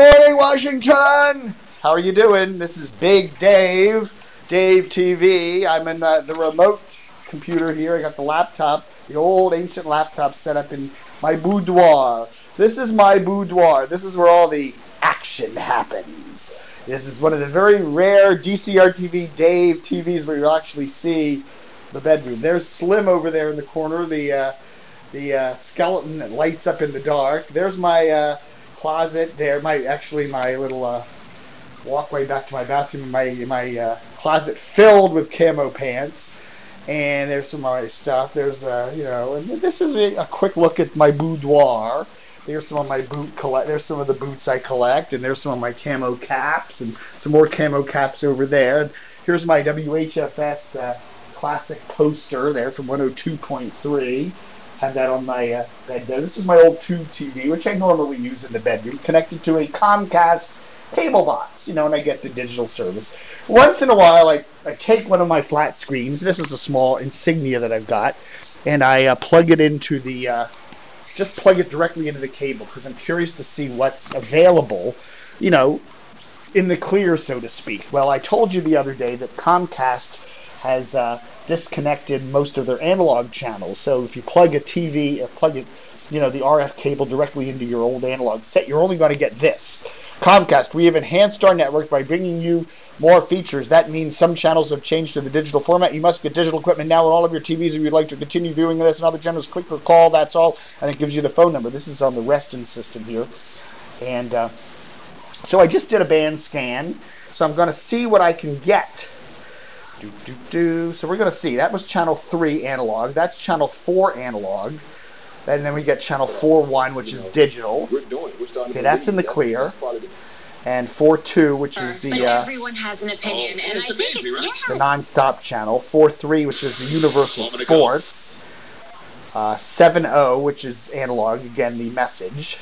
morning, Washington. How are you doing? This is Big Dave, Dave TV. I'm in the, the remote computer here. I got the laptop, the old ancient laptop set up in my boudoir. This is my boudoir. This is where all the action happens. This is one of the very rare DCRTV Dave TVs where you'll actually see the bedroom. There's Slim over there in the corner, the uh, the uh, skeleton that lights up in the dark. There's my uh, closet there. My actually my little uh, walkway back to my bathroom. My my uh, closet filled with camo pants. And there's some of my stuff. There's uh, you know, and this is a, a quick look at my boudoir. There's some of my boot collect. There's some of the boots I collect, and there's some of my camo caps, and some more camo caps over there. And here's my WHFS uh, classic poster there from 102.3 have that on my uh, bed there. This is my old tube TV, which I normally use in the bedroom, connected to a Comcast cable box, you know, and I get the digital service. Once in a while, I, I take one of my flat screens. This is a small Insignia that I've got, and I uh, plug it into the, uh, just plug it directly into the cable because I'm curious to see what's available, you know, in the clear, so to speak. Well, I told you the other day that Comcast has uh, disconnected most of their analog channels. So if you plug a TV or plug it, you know, the RF cable directly into your old analog set, you're only going to get this. Comcast, we have enhanced our network by bringing you more features. That means some channels have changed to the digital format. You must get digital equipment now on all of your TVs if you'd like to continue viewing this and other channels. Click or call, that's all. And it gives you the phone number. This is on the Reston system here. And uh, so I just did a band scan. So I'm going to see what I can get do, do, do. So we're going to see. That was channel 3 analog. That's channel 4 analog. And then we get channel 4-1, which is digital. Okay, that's in the clear. And 4-2, which is the uh, everyone has an opinion, and I think it's, the non-stop channel. 4-3, which is the Universal Sports. Uh, 7-0, which is analog, again, the message.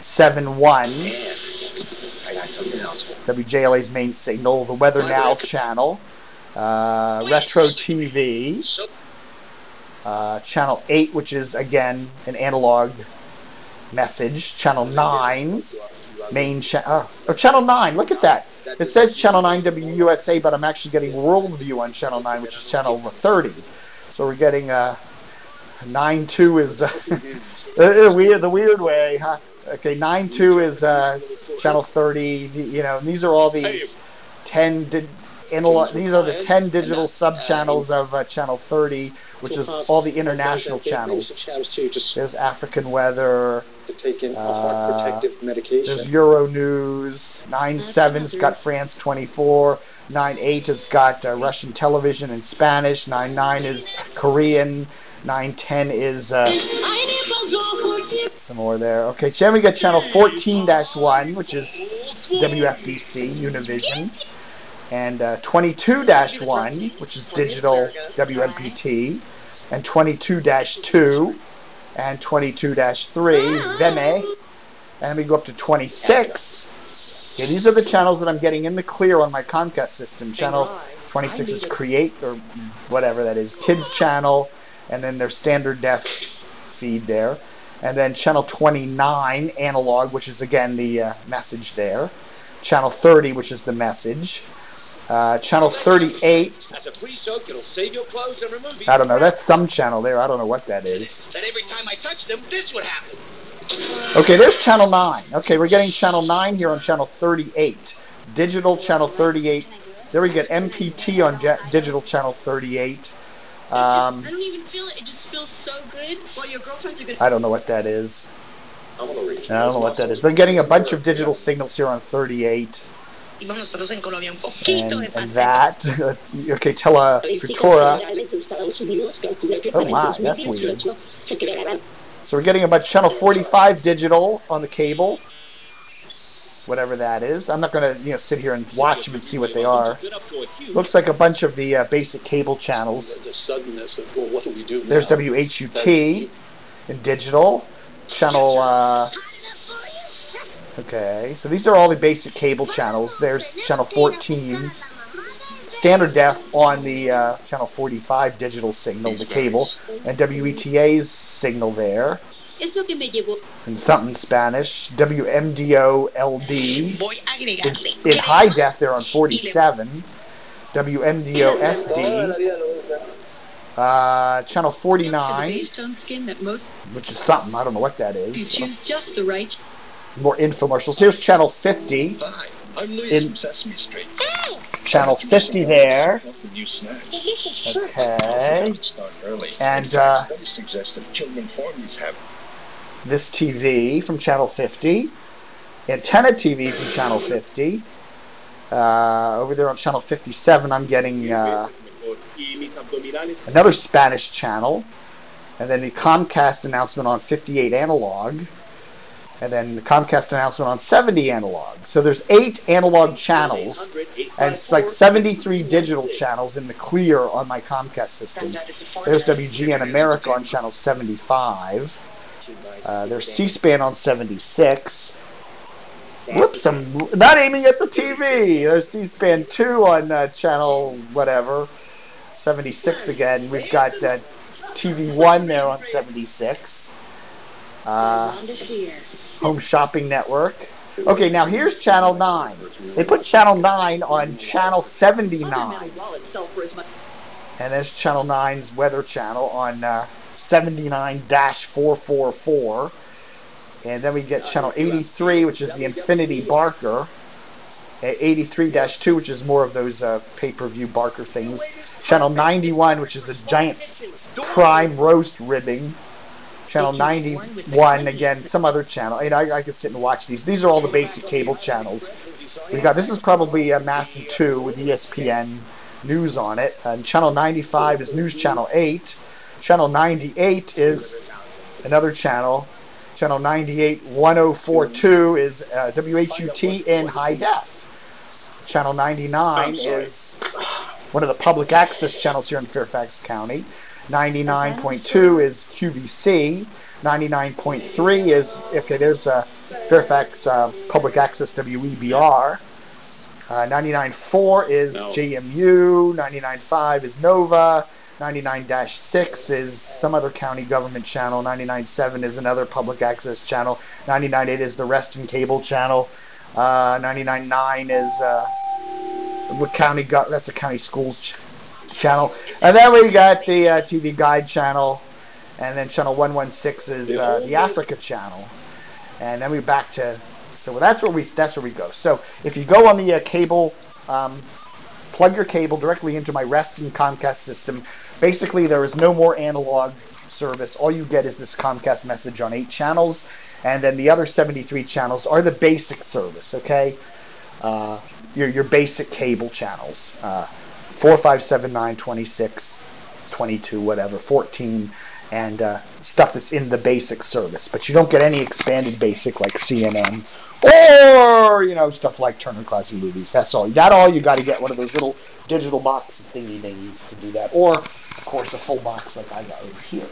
7-1, WJLA's main signal. The Weather Now channel uh, Retro TV, uh, Channel 8, which is again an analog message, Channel 9, main channel, oh, oh, Channel 9, look at that. It says Channel 9 WUSA, but I'm actually getting Worldview on Channel 9, which is Channel 30. So we're getting uh, 9-2 is uh, weird, the weird way, huh? Okay, 9-2 is uh, Channel 30, you know, these are all the 10 analog. These are the 10 digital sub-channels of uh, channel 30, which is all the international channels. There's African weather. Uh, there's Euro News. 9-7's got France 24. 9-8 has got uh, Russian television and Spanish. 9-9 is Korean. 9-10 is uh, some more there. Okay, then we got channel 14-1, which is WFDC, Univision and 22-1, uh, which is digital WMPT, and 22-2, and 22-3, V-me, and we go up to 26. Okay, these are the channels that I'm getting in the clear on my Comcast system. Channel 26 is Create, or whatever that is, Kids channel, and then their standard def feed there. And then channel 29, analog, which is again the uh, message there. Channel 30, which is the message. Uh, channel 38. I don't know. That's some channel there. I don't know what that is. That every time I touch them, this would happen. Okay, there's channel 9. Okay, we're getting channel 9 here on channel 38. Digital channel 38. There we get MPT on digital channel 38. Um, I don't even feel it. It just feels so good. Well, your girlfriend's a good. I don't know what that is. I don't know what that is. But getting a bunch of digital signals here on 38 and, and that, okay, TeleFutura. Oh my, that's weird. So we're getting about channel 45 digital on the cable, whatever that is. I'm not going to you know sit here and watch them and see what they are. Looks like a bunch of the uh, basic cable channels. There's WHUT in digital, channel. Uh, Okay, so these are all the basic cable channels. There's channel 14, standard def on the uh, channel 45 digital signal, the cable, and WETA's signal there. And something Spanish. WMDO LD. Voy. It's in high def, they're on 47. WMDO SD. Uh, channel 49, based on skin that most which is something. I don't know what that is. you choose just the right. More infomercials. Here's channel 50. Hi, I'm Louis In- from Sesame Street. Channel 50 there. Offer new snacks. Okay. Start early. And, uh, Studies suggest that children form these habits. This TV from channel 50. Antenna TV from channel 50. Uh, over there on channel 57, I'm getting uh, another Spanish channel. And then the Comcast announcement on 58 analog. And then the Comcast announcement on 70 analog. So there's eight analog channels. And it's like 73 digital channels in the clear on my Comcast system. There's WGN America on channel 75. Uh, there's C-SPAN on 76. Whoops, I'm not aiming at the TV. There's C-SPAN 2 on uh, channel whatever. 76 again. We've got uh, TV 1 there on 76. Uh, Home Shopping Network. Okay, now here's channel 9. They put channel 9 on channel 79. And there's channel 9's weather channel on uh, 79-444. And then we get channel 83, which is the Xfinity Barker. 83-2, which is more of those uh, pay-per-view Barker things. Channel 91, which is a giant prime roast ribbing. Channel 91, again, some other channel. You know, I, I could sit and watch these. These are all the basic cable channels. We got this is probably a Massive 2 with E ESPN news on it. And channel 95 is News Channel 8. Channel 98 is another channel. Channel 98 1042 is uh, WHUT in high def. Channel 99 is one of the public access channels here in Fairfax County. 99.2 is QVC. 99.3 is okay. There's uh, Fairfax uh, public access WEBR. Uh, 99.4 is JMU. 99.5 is Nova. 99-6 is some other county government channel. 99.7 is another public access channel. 99.8 is the Reston cable channel. Uh, 99.9 is uh, county go- that's a county schools ch- channel. And then we got the uh, TV guide channel, and then channel 116 is uh, the Africa channel, and then we back to so that's where we that's where we go. So if you go on the uh, cable, um, plug your cable directly into my Reston Comcast system. Basically, there is no more analog service. All you get is this Comcast message on eight channels, and then the other 73 channels are the basic service. Okay, uh, your your basic cable channels. Uh, 4, 5, 7, 9, 26, 22, whatever, 14, and uh, stuff that's in the basic service. But you don't get any expanded basic like CNN or, you know, stuff like Turner Classic Movies. That's all. That all you got to get one of those little digital boxes thingy thingies to do that. Or, of course, a full box like I got over here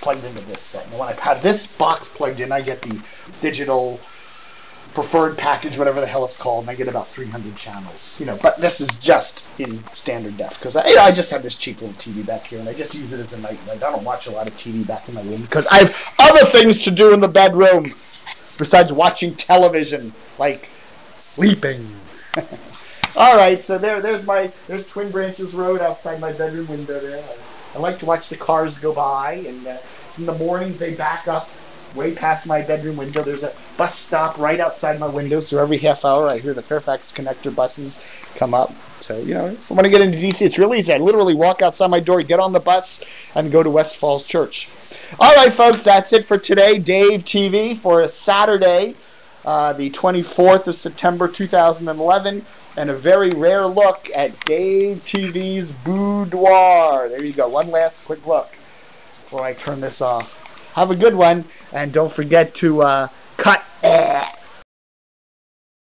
plugged into this set. And when I have this box plugged in, I get the digital preferred package, whatever the hell it's called, and I get about 300 channels. You know, but this is just in standard def because I, you know, I just have this cheap little TV back here, and I just use it as a night light. I don't watch a lot of TV back in my room because I have other things to do in the bedroom besides watching television, like sleeping. All right, so there, there's my, there's Twin Branches Road outside my bedroom window there. I, I like to watch the cars go by, and uh, in the mornings they back up way past my bedroom window. There's a bus stop right outside my window, so every half hour I hear the Fairfax connector buses come up. So, you know, if I want to get into DC, it's really easy. I literally walk outside my door, get on the bus, and go to West Falls Church. All right, folks, that's it for today. Dave TV for a Saturday, uh, the 24th of September 2011, and a very rare look at Dave TV's boudoir. There you go. One last quick look before I turn this off. Have a good one, and don't forget to uh, cut.